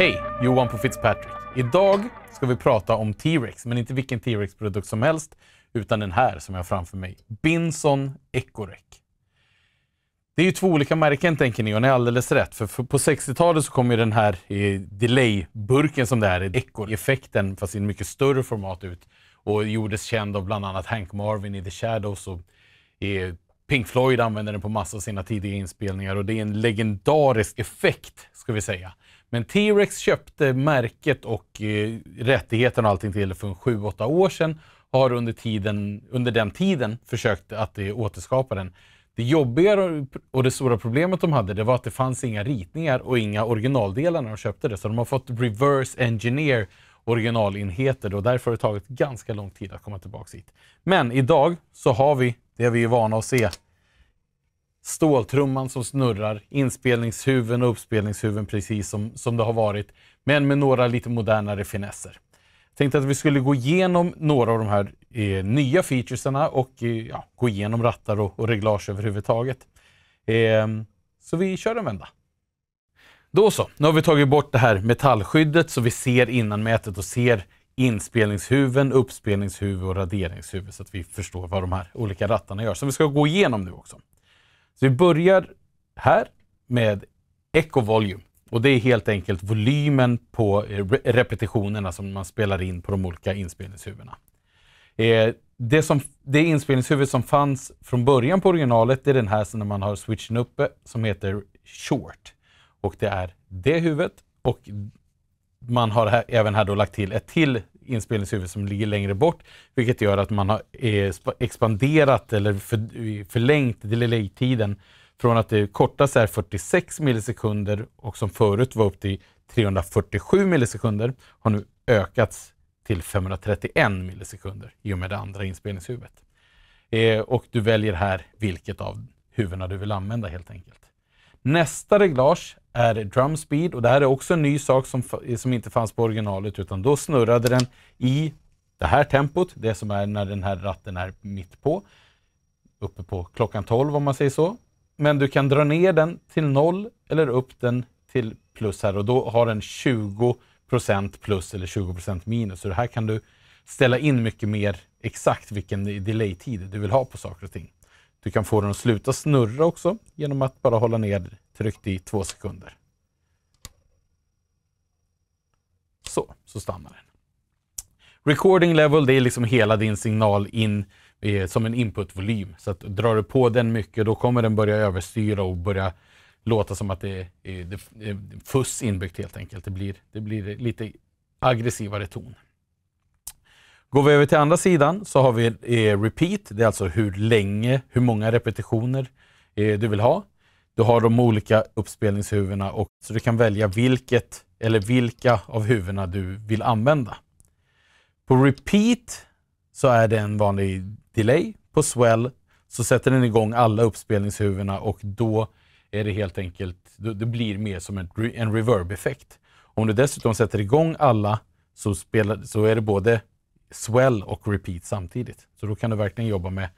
Hej, Johan på Fitzpatrick. Idag ska vi prata om T-Rex, men inte vilken T-Rex-produkt som helst, utan den här som jag har framför mig. Binson Ecorec. Det är ju två olika märken tänker ni och ni har alldeles rätt. För, på 60-talet så kom ju den här delay-burken som det är, Echo-effekten, fast i en mycket större format ut och gjordes känd av bland annat Hank Marvin i The Shadows och Pink Floyd använde den på massa av sina tidiga inspelningar och det är en legendarisk effekt, ska vi säga. Men T-Rex köpte märket och eh, rättigheten och allting till för 7-8 år sedan har under, tiden, under den tiden försökt att eh, återskapa den. Det jobbiga och det stora problemet de hade det var att det fanns inga ritningar och inga originaldelar när de köpte det. Så de har fått reverse engineer originalenheter och därför har det tagit ganska lång tid att komma tillbaka hit. Men idag så har vi det vi är vana att se. Ståltrumman som snurrar, inspelningshuven och uppspelningshuven precis som, som det har varit, men med några lite modernare finesser. Jag tänkte att vi skulle gå igenom några av de här eh, nya featuresarna och eh, ja, gå igenom rattar och, och reglage överhuvudtaget. Eh, så vi kör en vända. Då så, nu har vi tagit bort det här metallskyddet så vi ser innanmätet och ser inspelningshuven, uppspelningshuvud och raderingshuvud så att vi förstår vad de här olika rattarna gör. Så vi ska gå igenom nu också. Så vi börjar här med Echo Volume. Och det är helt enkelt volymen på eh, repetitionerna som man spelar in på de olika inspelningshuvudena. Eh, det, som, det inspelningshuvud som fanns från början på originalet det är den här som man har switchen uppe som heter Short. Och det är det huvudet och man har här, även här då lagt till ett till inspelningshuvud som ligger längre bort, vilket gör att man har eh, expanderat eller för, eh, förlängt delay-tiden från att det kortaste är 46 millisekunder och som förut var upp till 347 millisekunder har nu ökats till 531 millisekunder i och med det andra inspelningshuvudet. Eh, och du väljer här vilket av huvudena du vill använda helt enkelt. Nästa reglage är drum speed och det här är också en ny sak som, som inte fanns på originalet utan då snurrade den i det här tempot, det som är när den här ratten är mitt på, uppe på klockan 12 om man säger så. Men du kan dra ner den till noll eller upp den till plus här och då har den 20% plus eller 20% minus. Så det här kan du ställa in mycket mer exakt vilken delay-tid du vill ha på saker och ting. Du kan få den att sluta snurra också genom att bara hålla ner tryckt i två sekunder. Så, så stannar den. Recording level, det är liksom hela din signal in eh, som en inputvolym. Så att drar du på den mycket, då kommer den börja överstyra och börja låta som att det är, eh, det är eh, fuss inbyggt helt enkelt. Det blir, det blir lite aggressivare ton. Går vi över till andra sidan så har vi eh, repeat. Det är alltså hur länge, hur många repetitioner eh, du vill ha. Du har de olika uppspelningshuvudena och så du kan välja vilket eller vilka av huvudena du vill använda. På repeat så är det en vanlig delay. På swell så sätter den igång alla uppspelningshuvudena och då är det helt enkelt, det blir mer som en, en reverb-effekt. Om du dessutom sätter igång alla så, spelar, så är det både swell och repeat samtidigt. Så då kan du verkligen jobba med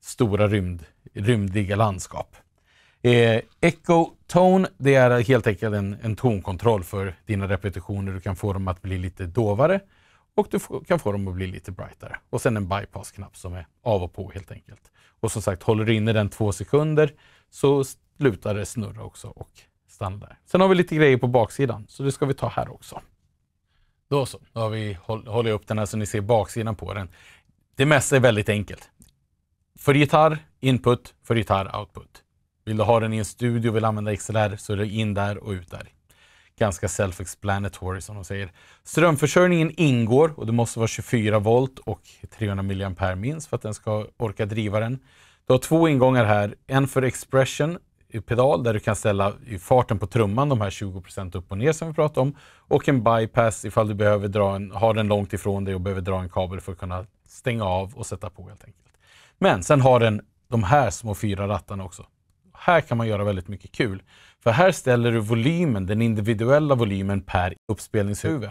stora rymd, rymdiga landskap. Eh, Echo Tone, det är helt enkelt en, en tonkontroll för dina repetitioner. Du kan få dem att bli lite dovare och du kan få dem att bli lite brightare. Och sen en bypass-knapp som är av och på helt enkelt. Och som sagt, håller du inne den två sekunder så slutar det snurra också och stannar där. Sen har vi lite grejer på baksidan, så det ska vi ta här också. Då så, då har vi hållit upp den här så ni ser baksidan på den. Det mesta är väldigt enkelt. För gitarr, input, för gitarr, output. Vill du ha den i en studio och vill använda XLR så är det in där och ut där. Ganska self-explanatory som de säger. Strömförsörjningen ingår och det måste vara 24 volt och 300 mA minst för att den ska orka driva den. Du har två ingångar här. En för expression pedal där du kan ställa farten på trumman, de här 20% upp och ner som vi pratade om. Och en bypass ifall du behöver dra en, har den långt ifrån dig och behöver dra en kabel för att kunna stänga av och sätta på helt enkelt. Men sen har den de här små fyra rattarna också. Här kan man göra väldigt mycket kul. För här ställer du volymen, den individuella volymen per uppspelningshuvud.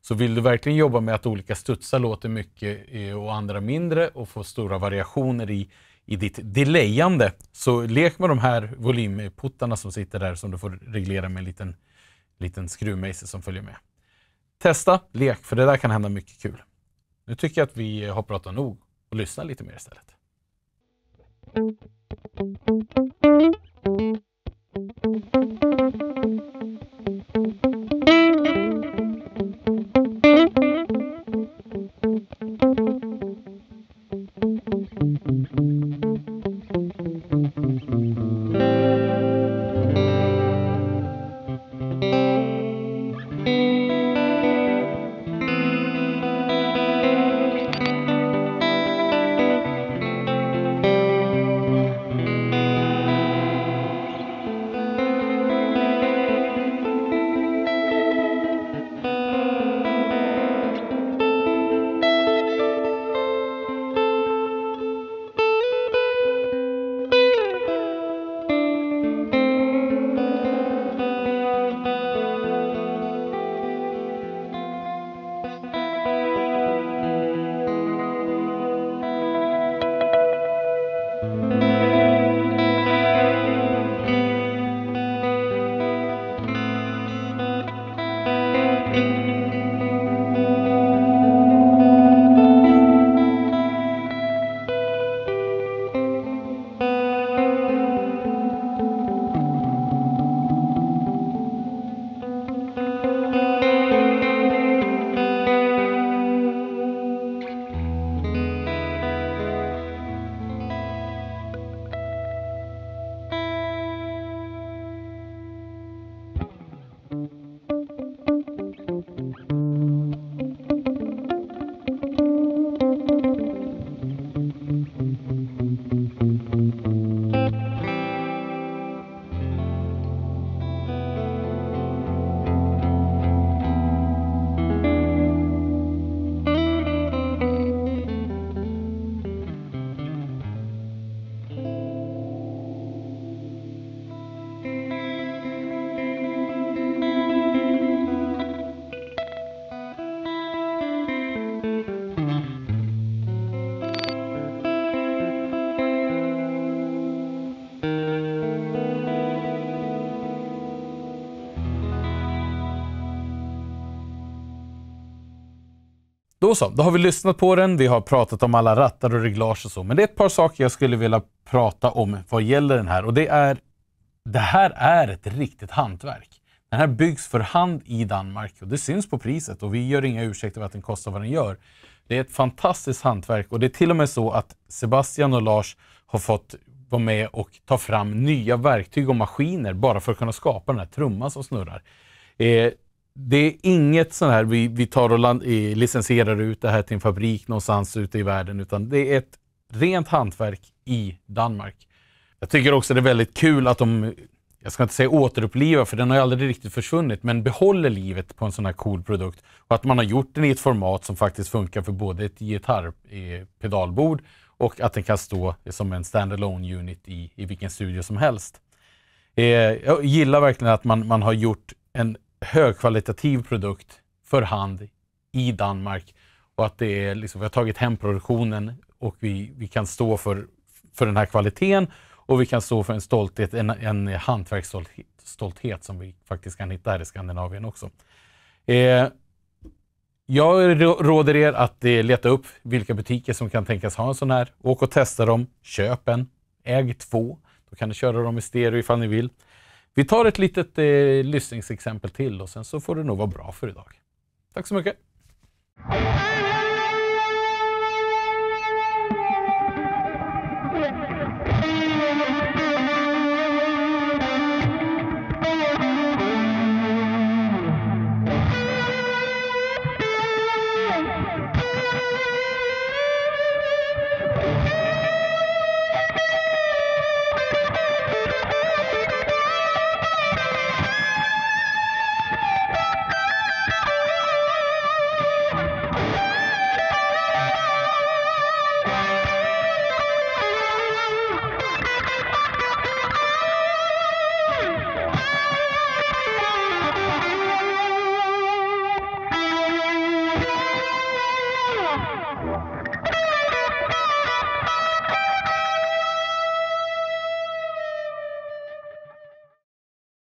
Så vill du verkligen jobba med att olika studsar låter mycket eh, och andra mindre och få stora variationer i, i ditt delayande, så lek med de här volymputtarna som sitter där som du får reglera med en liten, liten skruvmejsel som följer med. testa, lek, för det där kan hända mycket kul. Nu tycker jag att vi har pratat nog och lyssnar lite mer istället. Då så, då har vi lyssnat på den, vi har pratat om alla rattar och reglage och så. Men det är ett par saker jag skulle vilja prata om vad gäller den här och det är det här är ett riktigt hantverk. Den här byggs för hand i Danmark och det syns på priset och vi gör inga ursäkter för att den kostar vad den gör. Det är ett fantastiskt hantverk och det är till och med så att Sebastian och Lars har fått vara med och ta fram nya verktyg och maskiner bara för att kunna skapa den här trumman som snurrar. Eh, det är inget sånt här vi, vi tar och land, eh, licensierar ut det här till en fabrik någonstans ute i världen, utan det är ett rent hantverk i Danmark. Jag tycker också det är väldigt kul att de, jag ska inte säga återuppliva för den har ju aldrig riktigt försvunnit, men behåller livet på en sån här cool produkt. Och att man har gjort den i ett format som faktiskt funkar för både ett gitarrpedalbord eh, och att den kan stå som en standalone unit i, i vilken studio som helst. Eh, jag gillar verkligen att man, man har gjort en högkvalitativ produkt för hand i Danmark och att det är liksom, vi har tagit hem produktionen och vi, vi kan stå för, för den här kvaliteten och vi kan stå för en stolthet, en, en hantverksstolthet som vi faktiskt kan hitta här i Skandinavien också. Eh, jag råder er att eh, leta upp vilka butiker som kan tänkas ha en sån här. Åk och testa dem, köp en, äg två. Då kan ni köra dem i stereo ifall ni vill. Vi tar ett litet eh, lyssningsexempel till och sen så får det nog vara bra för idag. Tack så mycket!